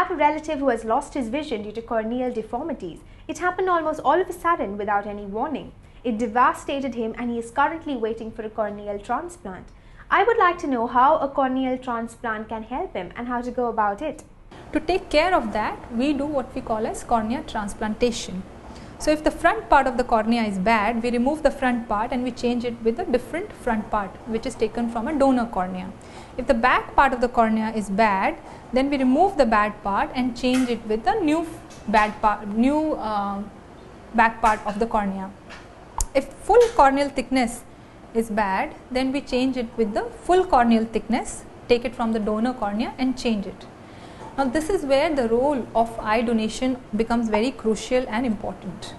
have a relative who has lost his vision due to corneal deformities. It happened almost all of a sudden without any warning. It devastated him and he is currently waiting for a corneal transplant. I would like to know how a corneal transplant can help him and how to go about it. To take care of that, we do what we call as cornea transplantation. So if the front part of the cornea is bad, we remove the front part and we change it with a different front part which is taken from a donor cornea. If the back part of the cornea is bad, then we remove the bad part and change it with a new bad part, new uh, back part of the cornea. If full corneal thickness is bad, then we change it with the full corneal thickness, take it from the donor cornea and change it. Now this is where the role of eye donation becomes very crucial and important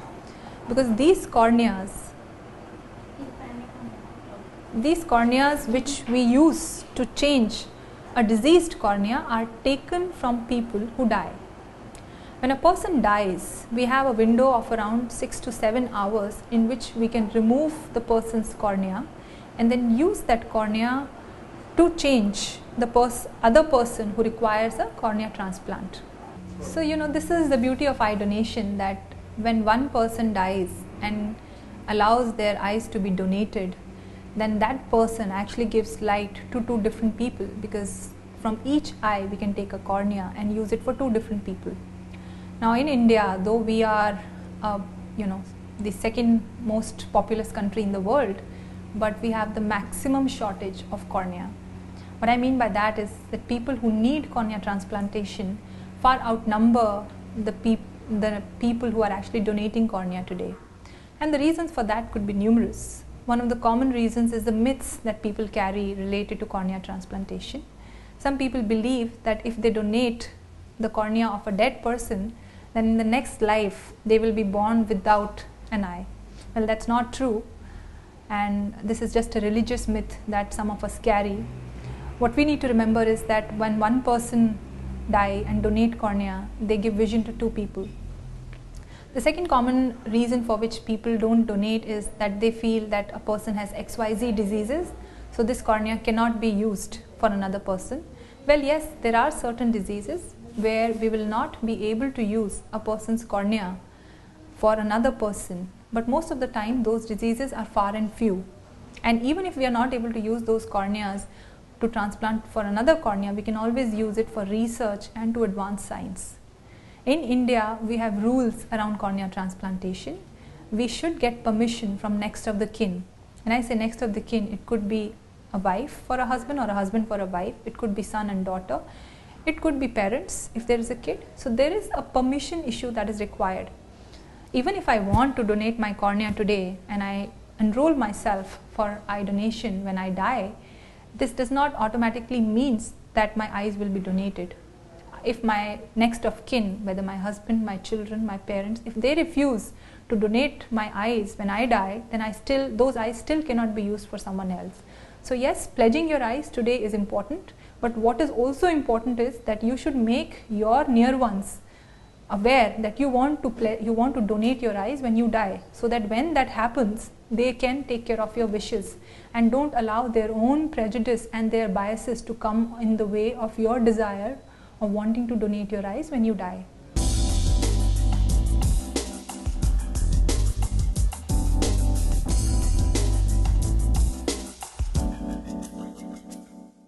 because these corneas these corneas which we use to change a diseased cornea are taken from people who die. When a person dies, we have a window of around 6 to 7 hours in which we can remove the person's cornea and then use that cornea to change the pers other person who requires a cornea transplant. So, you know, this is the beauty of eye donation that when one person dies and allows their eyes to be donated, then that person actually gives light to two different people because from each eye we can take a cornea and use it for two different people. Now in India, though we are, uh, you know, the second most populous country in the world, but we have the maximum shortage of cornea. What I mean by that is that people who need cornea transplantation far outnumber the, the people who are actually donating cornea today. And the reasons for that could be numerous. One of the common reasons is the myths that people carry related to cornea transplantation. Some people believe that if they donate the cornea of a dead person, then in the next life they will be born without an eye. Well, that's not true, and this is just a religious myth that some of us carry what we need to remember is that when one person die and donate cornea, they give vision to two people. The second common reason for which people don't donate is that they feel that a person has XYZ diseases, so this cornea cannot be used for another person. Well, yes, there are certain diseases where we will not be able to use a person's cornea for another person, but most of the time those diseases are far and few. And even if we are not able to use those corneas to transplant for another cornea, we can always use it for research and to advance science. In India, we have rules around cornea transplantation. We should get permission from next of the kin. And I say next of the kin, it could be a wife for a husband or a husband for a wife. It could be son and daughter. It could be parents if there is a kid. So there is a permission issue that is required. Even if I want to donate my cornea today and I enroll myself for eye donation when I die, this does not automatically means that my eyes will be donated. If my next of kin, whether my husband, my children, my parents, if they refuse to donate my eyes when I die, then I still those eyes still cannot be used for someone else. So yes, pledging your eyes today is important, but what is also important is that you should make your near ones aware that you want to you want to donate your eyes when you die so that when that happens they can take care of your wishes and don't allow their own prejudice and their biases to come in the way of your desire of wanting to donate your eyes when you die.